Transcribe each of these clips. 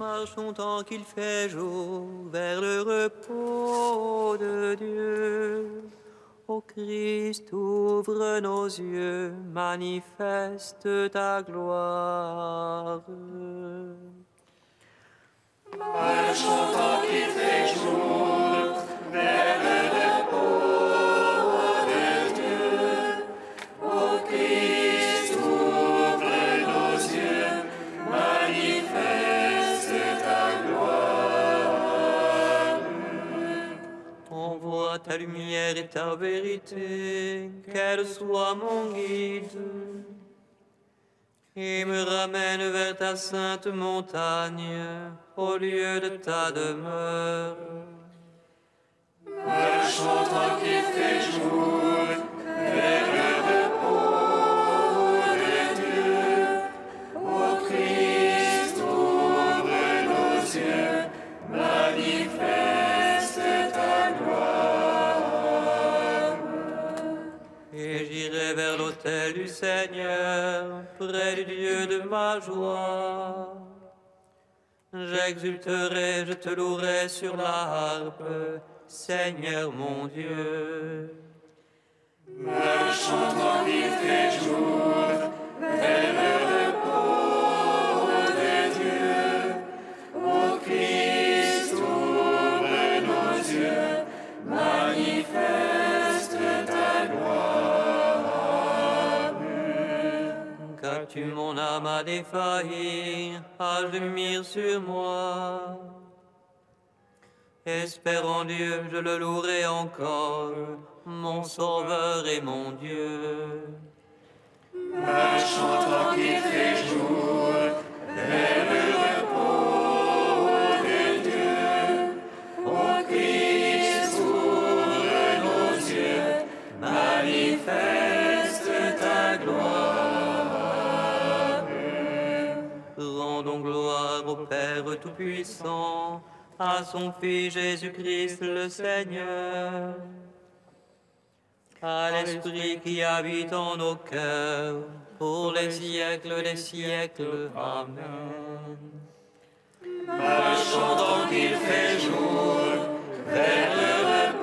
Marchons tant qu'il fait jour vers le repos de Dieu. Ô Christ, ouvre nos yeux, manifeste ta gloire. Marchons tant qu'il fait jour vers lumière et ta vérité, qu'elle soit mon guide, et me ramène vers ta sainte montagne, au lieu de ta demeure. Qu'il fait jour du Seigneur, près du Dieu de ma joie. J'exulterai, je te louerai sur la harpe, Seigneur mon Dieu. Marchons tant qu'il fait jour vers le Qu'as-tu mon âme à défaillir, à sur moi Espère en Dieu, je le louerai encore, mon Sauveur et mon Dieu. Qu'il fait jour Rendons gloire au Père Tout-Puissant, à son Fils Jésus-Christ le Seigneur, à l'Esprit qui habite en nos cœurs, pour les siècles des siècles. Amen. Marchons tant qu'il fait jour vers le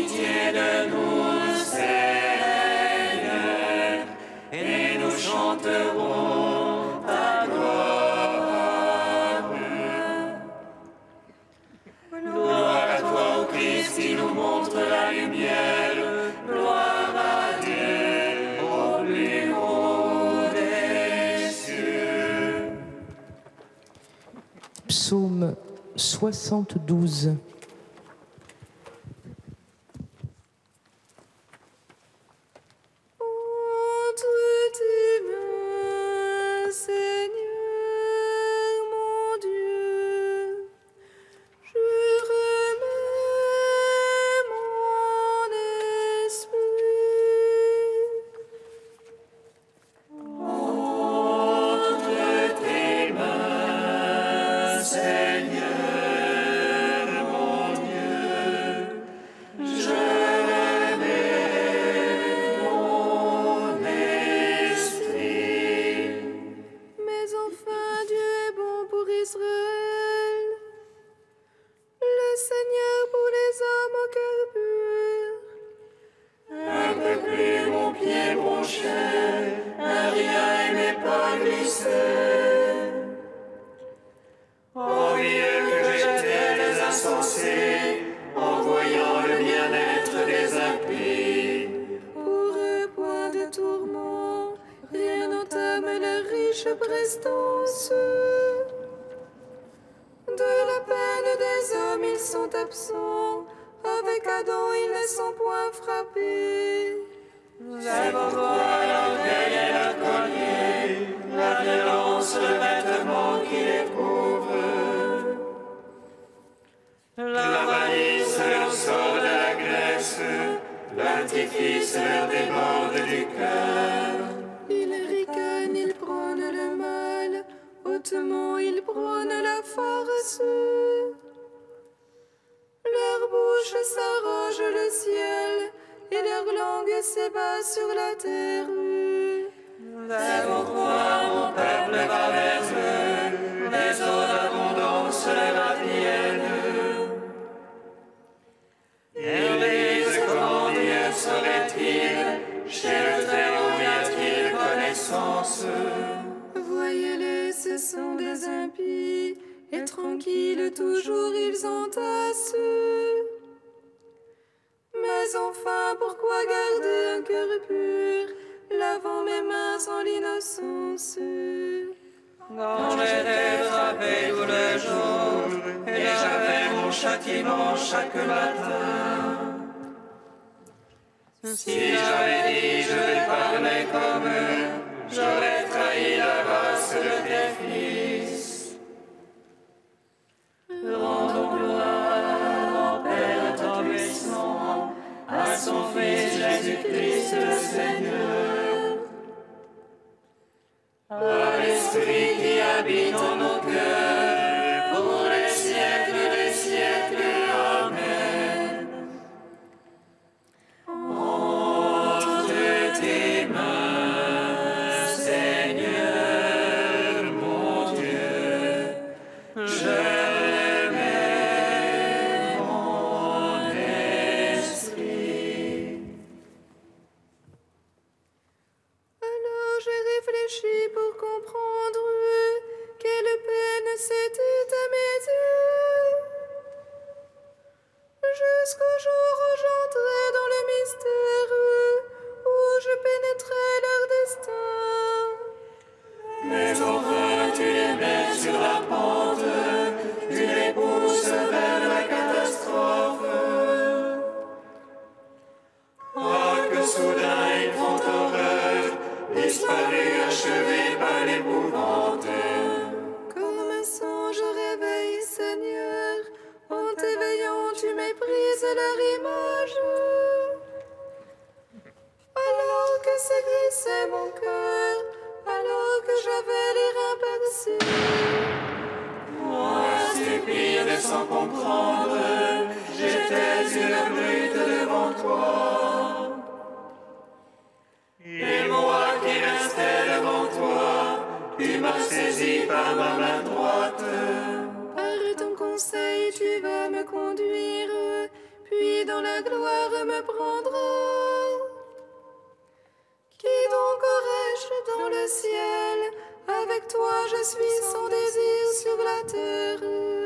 pitié de nous, Seigneur, et nous chanterons ta gloire. Gloire à toi, au Christ, qui nous montre la lumière. Gloire à Dieu, au plus haut des cieux. Psaume 72. la terre. C'est pourquoi mon peuple va vers eux, les eaux d'abondance les ratiennent. Église, comment Dieu serait-il Chez le Très-Haut y a-t-il connaissance? Voyez-les, ce sont des impies, et tranquilles toujours ils entassent. Enfin, pourquoi garder un cœur pur, lavant mes mains en l'innocence? Quand j'étais frappé tous les jours, et j'avais mon châtiment chaque matin. Si j'avais dit je vais parler comme eux, j'aurais Son Fils Jésus-Christ le Seigneur. À l'Esprit qui habite en nos cœurs, sans comprendre, j'étais une brute devant toi. Et moi qui restais devant toi, tu m'as saisi par ma main droite. Par ton conseil, tu vas me conduire, puis dans la gloire me prendre. Qui donc aurais-je dans le ciel? Avec toi, je suis sans désir sur la terre.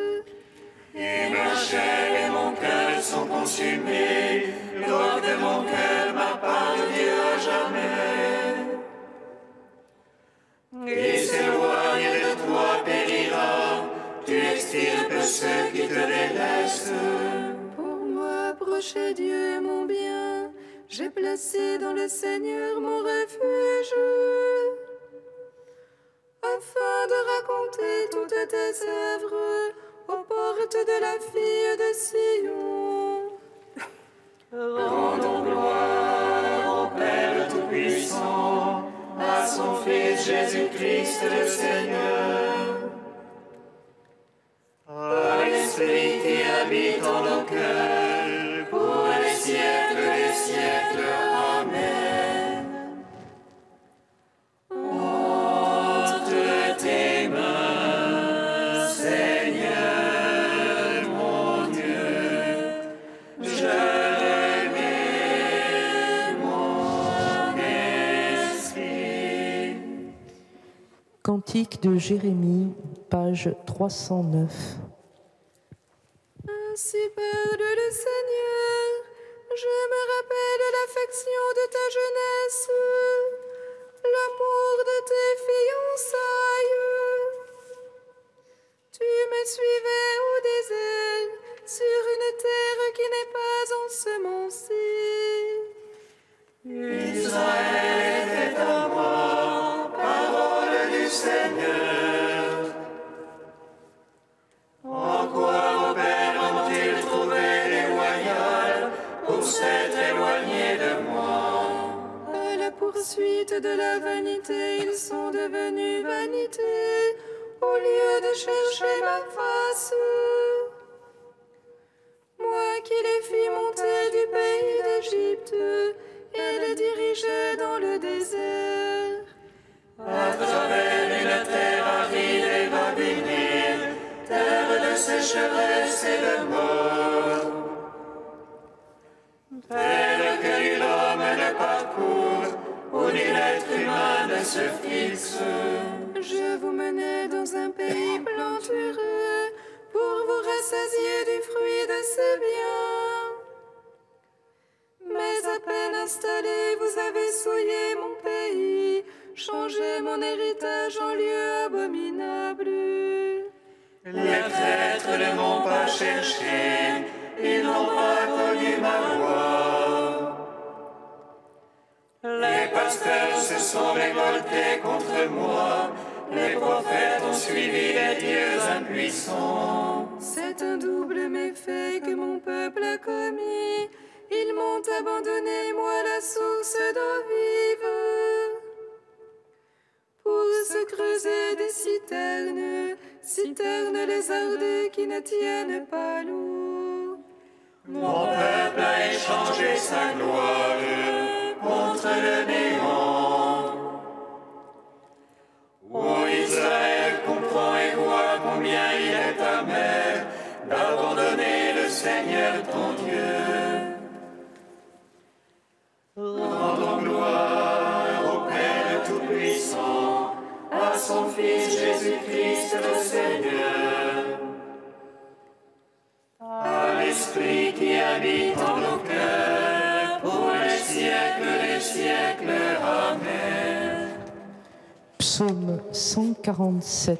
Et ma chair et mon cœur sont consumés. L'or de mon cœur m'a part de Dieu à jamais. Et s'éloigne de toi périra. Tu extirpes ceux qui te délaissent. Pour moi, proche Dieu, mon bien, j'ai placé dans le Seigneur mon refuge. Afin de raconter toutes tes œuvres aux portes de la fille de Sion. Rendons gloire au Père Tout-Puissant, à son Fils Jésus-Christ le Seigneur. À l'Esprit qui habite en nos cœurs, De Jérémie, page 309. De la vanité, ils sont devenus vanité, au lieu de chercher ma face. Se fixe. Je vous menais dans un pays plantureux pour vous rassasier du fruit de ses biens. Mais à peine installé, vous avez souillé mon pays, changé mon héritage en lieu abominable. Les traîtres ne m'ont pas cherché, ils n'ont pas connu ma voix. Les pasteurs se sont révoltés contre moi, les prophètes ont suivi les dieux impuissants. C'est un double méfait que mon peuple a commis. Ils m'ont abandonné, moi, la source d'eau vive. Pour se creuser des citernes, citernes lézardées qui ne tiennent pas l'eau. Mon peuple a échangé sa gloire contre le néant. Ô Israël, comprends et vois combien il est amer d'abandonner le Seigneur ton Dieu. Rendons gloire au Père Tout-Puissant, à son Fils Jésus-Christ le Seigneur. Psaume 147.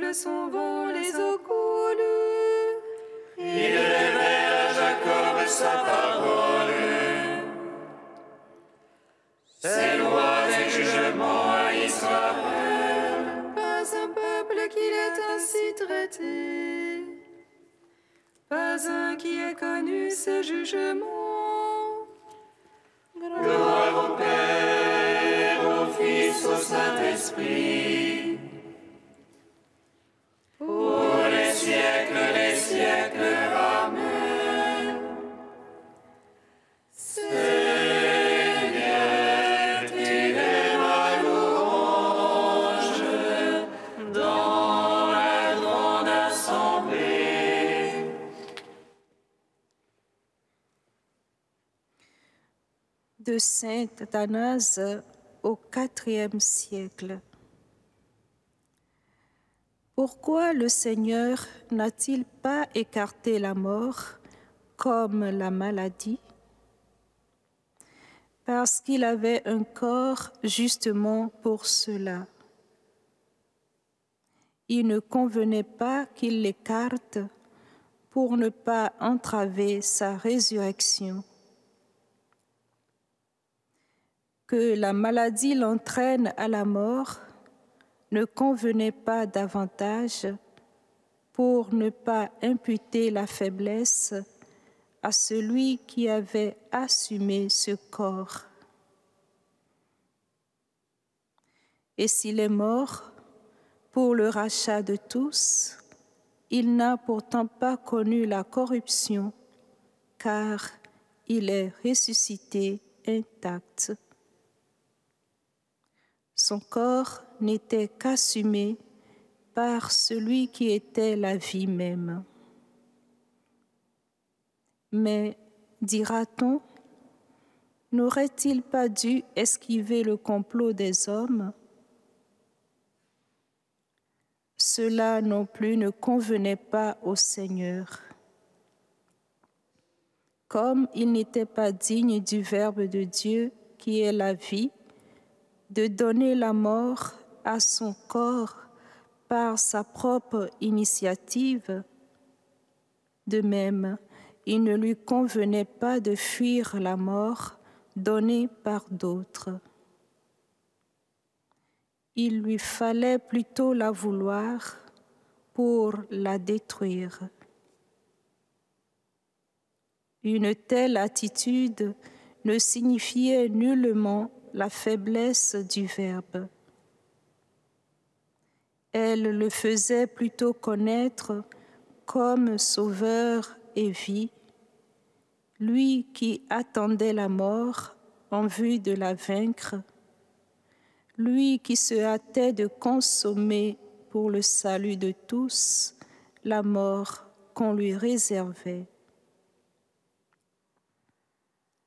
Souffle son vent, les eaux coulent. Il révèle à Jacob sa parole. Ses lois et jugements à Israël. Pas un peuple qu'il ait ainsi traité. Pas un qui ait connu ses jugements. Gloire au Père, au Fils, au Saint-Esprit. Saint Athanase au IVe siècle. Pourquoi le Seigneur n'a-t-il pas écarté la mort comme la maladie? Parce qu'il avait un corps justement pour cela. Il ne convenait pas qu'il l'écarte pour ne pas entraver sa résurrection. Que la maladie l'entraîne à la mort ne convenait pas davantage pour ne pas imputer la faiblesse à celui qui avait assumé ce corps. Et s'il est mort pour le rachat de tous, il n'a pourtant pas connu la corruption, car il est ressuscité intact. Son corps n'était qu'assumé par celui qui était la vie même. Mais, dira-t-on, n'aurait-il pas dû esquiver le complot des hommes? Cela non plus ne convenait pas au Seigneur. Comme il n'était pas digne du Verbe de Dieu qui est la vie, de donner la mort à son corps par sa propre initiative. De même, il ne lui convenait pas de fuir la mort donnée par d'autres. Il lui fallait plutôt la vouloir pour la détruire. Une telle attitude ne signifiait nullement la faiblesse du Verbe. Elle le faisait plutôt connaître comme sauveur et vie, lui qui attendait la mort en vue de la vaincre, lui qui se hâtait de consommer pour le salut de tous la mort qu'on lui réservait.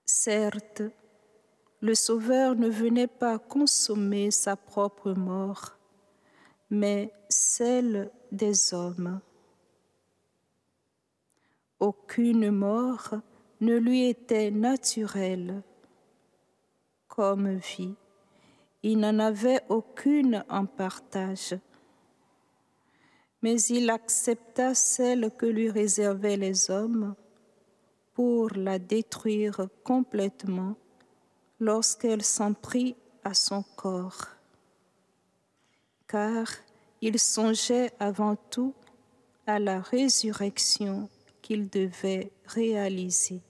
Certes, le Sauveur ne venait pas consommer sa propre mort, mais celle des hommes. Aucune mort ne lui était naturelle comme vie. Il n'en avait aucune en partage. Mais il accepta celle que lui réservaient les hommes pour la détruire complètement lorsqu'elle s'en prit à son corps, car il songeait avant tout à la résurrection qu'il devait réaliser.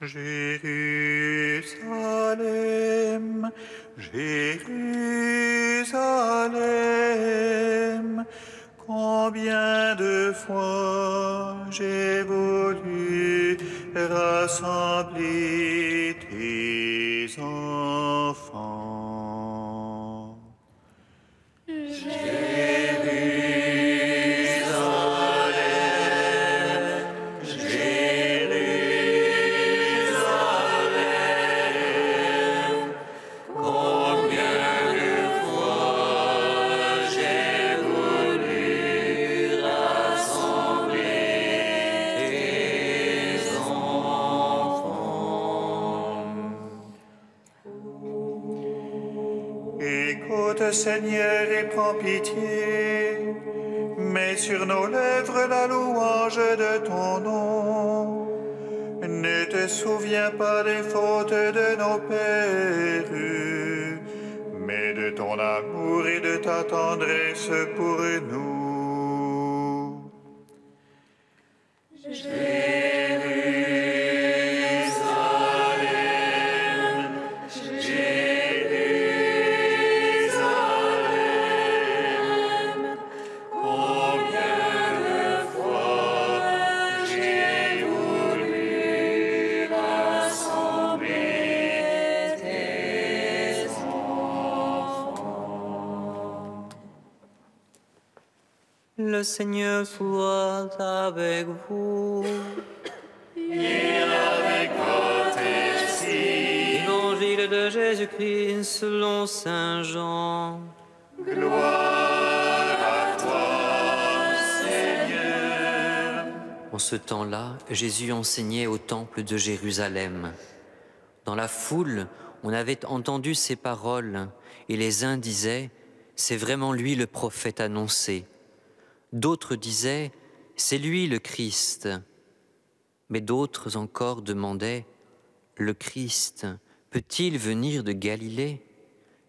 Jérusalem, Jérusalem, combien de fois j'ai voulu rassembler des fautes de nos pères, mais de ton amour et de ta tendresse Le Seigneur soit avec vous. Évangile de Jésus-Christ selon Saint Jean. En ce temps-là, Jésus enseignait au temple de Jérusalem. Dans la foule, on avait entendu ces paroles, et les uns disaient, C'est vraiment lui le prophète annoncé. D'autres disaient, C'est lui le Christ. Mais d'autres encore demandaient, Le Christ peut-il venir de Galilée?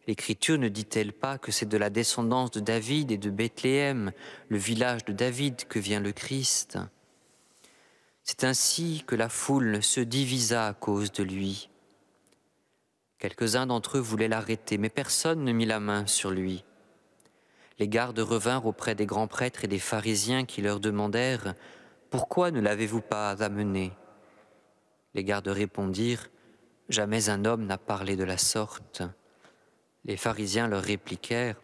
L'Écriture ne dit-elle pas que c'est de la descendance de David et de Bethléem, le village de David, que vient le Christ? C'est ainsi que la foule se divisa à cause de lui. Quelques-uns d'entre eux voulaient l'arrêter, mais personne ne mit la main sur lui. Les gardes revinrent auprès des grands prêtres et des pharisiens qui leur demandèrent Pourquoi ne l'avez-vous pas amené? Les gardes répondirent Jamais un homme n'a parlé de la sorte. Les pharisiens leur répliquèrent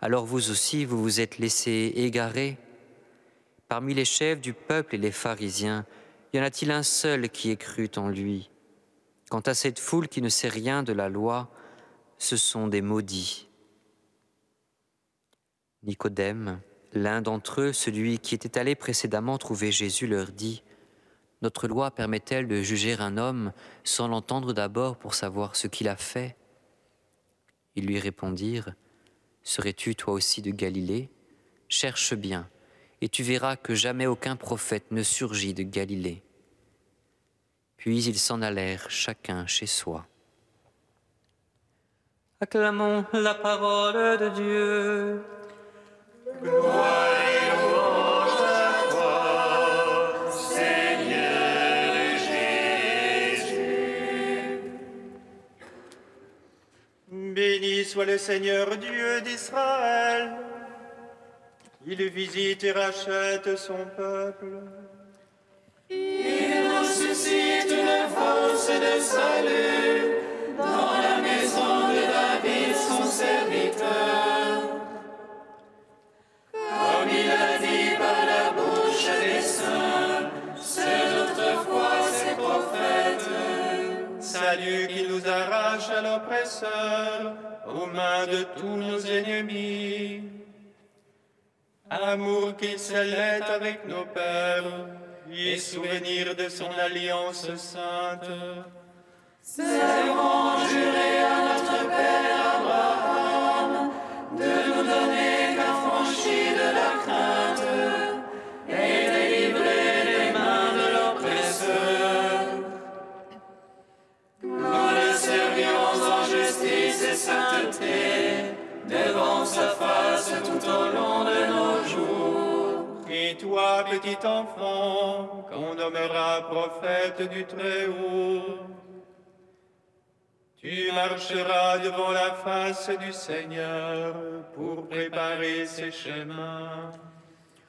Alors vous aussi, vous vous êtes laissés égarer Parmi les chefs du peuple et les pharisiens, y en a-t-il un seul qui ait cru en lui? Quant à cette foule qui ne sait rien de la loi, ce sont des maudits. Nicodème, l'un d'entre eux, celui qui était allé précédemment trouver Jésus, leur dit Notre loi permet-elle de juger un homme sans l'entendre d'abord pour savoir ce qu'il a fait? Ils lui répondirent Serais-tu toi aussi de Galilée? Cherche bien, et tu verras que jamais aucun prophète ne surgit de Galilée. Puis ils s'en allèrent chacun chez soi. Acclamons la parole de Dieu. Béni soit le Seigneur Dieu d'Israël. Il visite et rachète son peuple. Il nous suscite une force de salut dans la maison de David, son serviteur. Nous arrache à l'oppresseur, aux mains de tous nos ennemis. Amour qu'il scellait avec nos pères, et souvenir de son alliance sainte. Serment juré à notre Père Abraham de nous donner sainteté devant sa face tout au long de nos jours. Et toi, toi, petit enfant, qu'on nommera prophète du Très-Haut. Tu marcheras devant la face du Seigneur pour préparer ses chemins.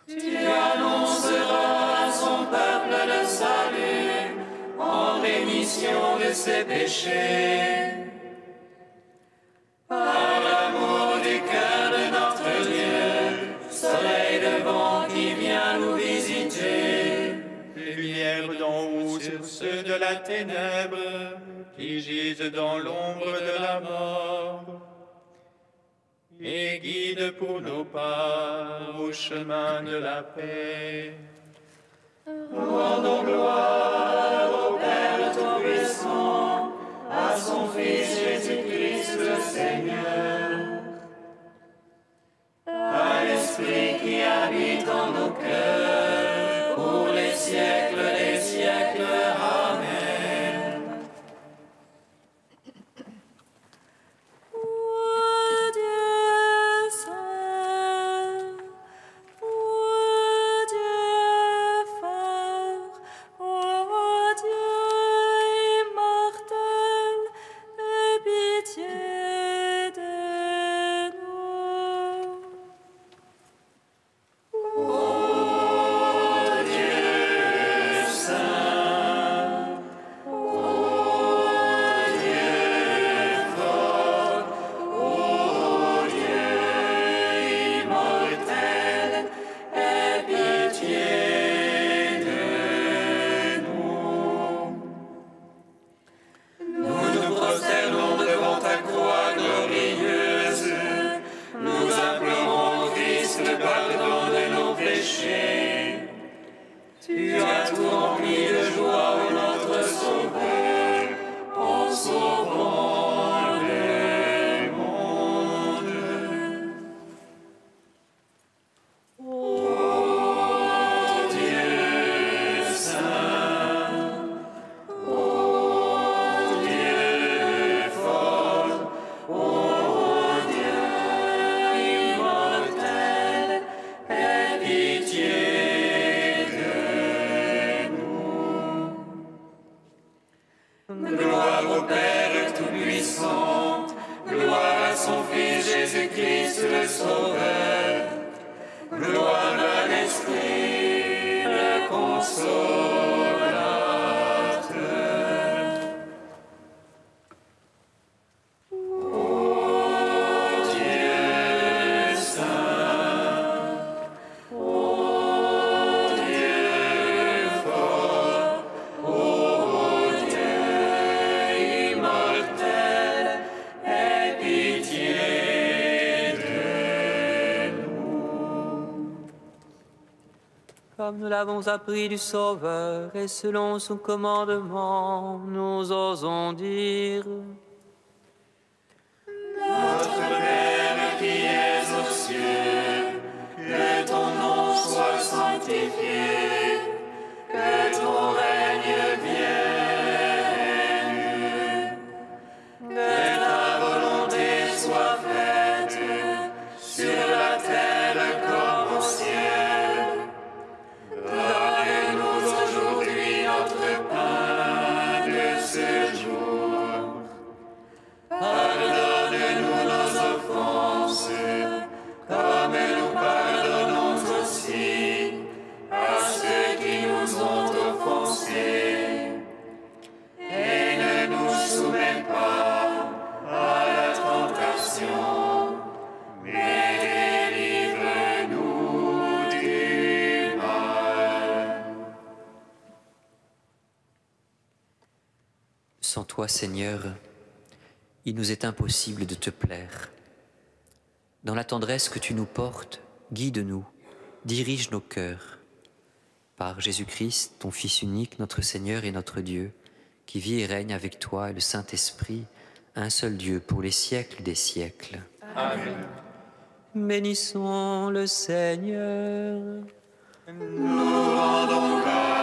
Tu annonceras à son peuple le salut en rémission de ses péchés. De la ténèbre qui gisent dans l'ombre de la mort. Et guide pour nos pas au chemin de la paix. Rendons gloire au Père Tout-Puissant, à son Fils Jésus-Christ le Seigneur, à l'Esprit qui habite en nos cœurs, l'avons appris du Sauveur et selon son commandement, nous osons dire toi, Seigneur, il nous est impossible de te plaire. Dans la tendresse que tu nous portes, guide-nous, dirige nos cœurs. Par Jésus-Christ, ton Fils unique, notre Seigneur et notre Dieu, qui vit et règne avec toi et le Saint-Esprit, un seul Dieu pour les siècles des siècles. Amen. Bénissons le Seigneur. Nous rendons grâce